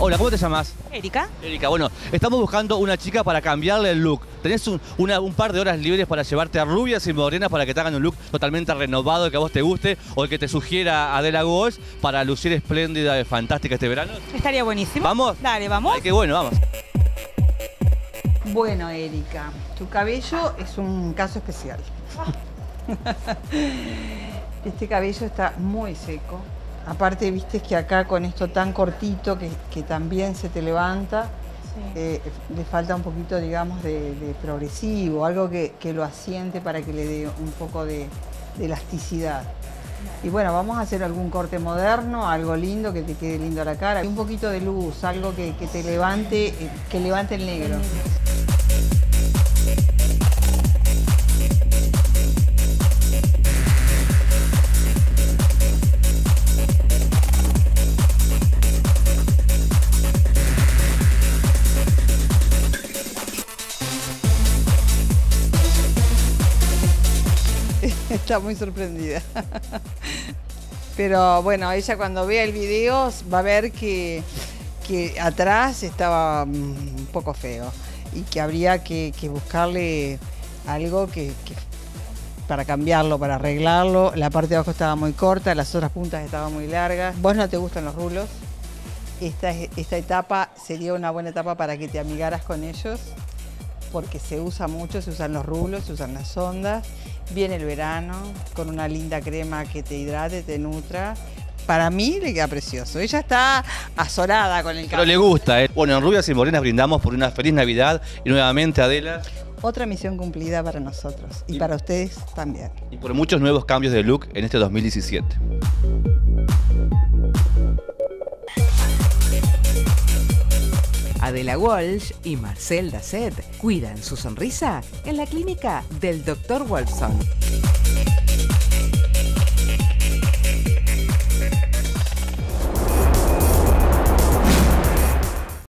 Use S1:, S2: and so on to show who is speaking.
S1: Hola, ¿cómo te llamas?
S2: Erika.
S1: Erika, bueno, estamos buscando una chica para cambiarle el look. ¿Tenés un, una- un par de horas libres para llevarte a rubias y morenas para que te hagan un look totalmente renovado, que a vos te guste, o el que te sugiera Adela Walsh para lucir espléndida y fantástica este verano?
S2: Estaría buenísimo.
S1: ¿Vamos?
S2: Dale, vamos.
S1: Ay, qué bueno, vamos.
S3: Bueno, Erika, tu cabello es un caso especial. Este cabello está muy seco. Aparte, viste que acá con esto tan cortito que, que también se te levanta, eh, le falta un poquito, digamos, de, de progresivo, algo que, que lo asiente para que le dé un poco de, de elasticidad. Y bueno, vamos a hacer algún corte moderno, algo lindo, que te quede lindo la cara. Y un poquito de luz, algo que, que te levante, eh, que levante el negro. Está muy sorprendida. Pero bueno, ella cuando vea el video va a ver que, que atrás estaba mm, un poco feo y que habría que, buscarle algo que, que- para cambiarlo, para arreglarlo. La parte de abajo estaba muy corta, las otras puntas estaban muy largas. ¿Vos no te gustan los rulos? Esta, es- esta etapa sería una buena etapa para que te amigaras con ellos porque se usa mucho, se usan los rulos, se usan las ondas. Viene el verano con una linda crema que te hidrate, te nutra. Para mí le queda precioso. Ella está azorada con el
S1: Pero le gusta, ¿eh? Bueno, en Rubias y Morenas brindamos por una feliz Navidad y nuevamente Adela
S3: Otra misión cumplida para nosotros y
S1: Y-
S3: para ustedes también.
S1: y por muchos nuevos cambios de look en este 2017.
S4: Adela Walsh y Marcel Dasset cuidan su sonrisa en la clínica del Dr. Wolfson.